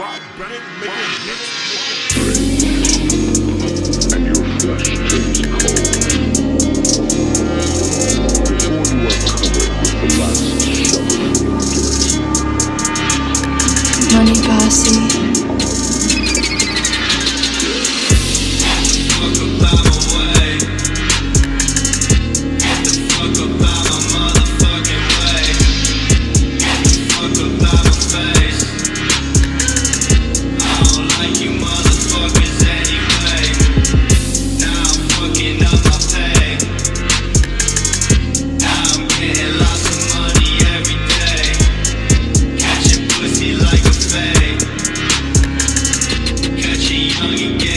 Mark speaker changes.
Speaker 1: rock, bang, making hits.
Speaker 2: you get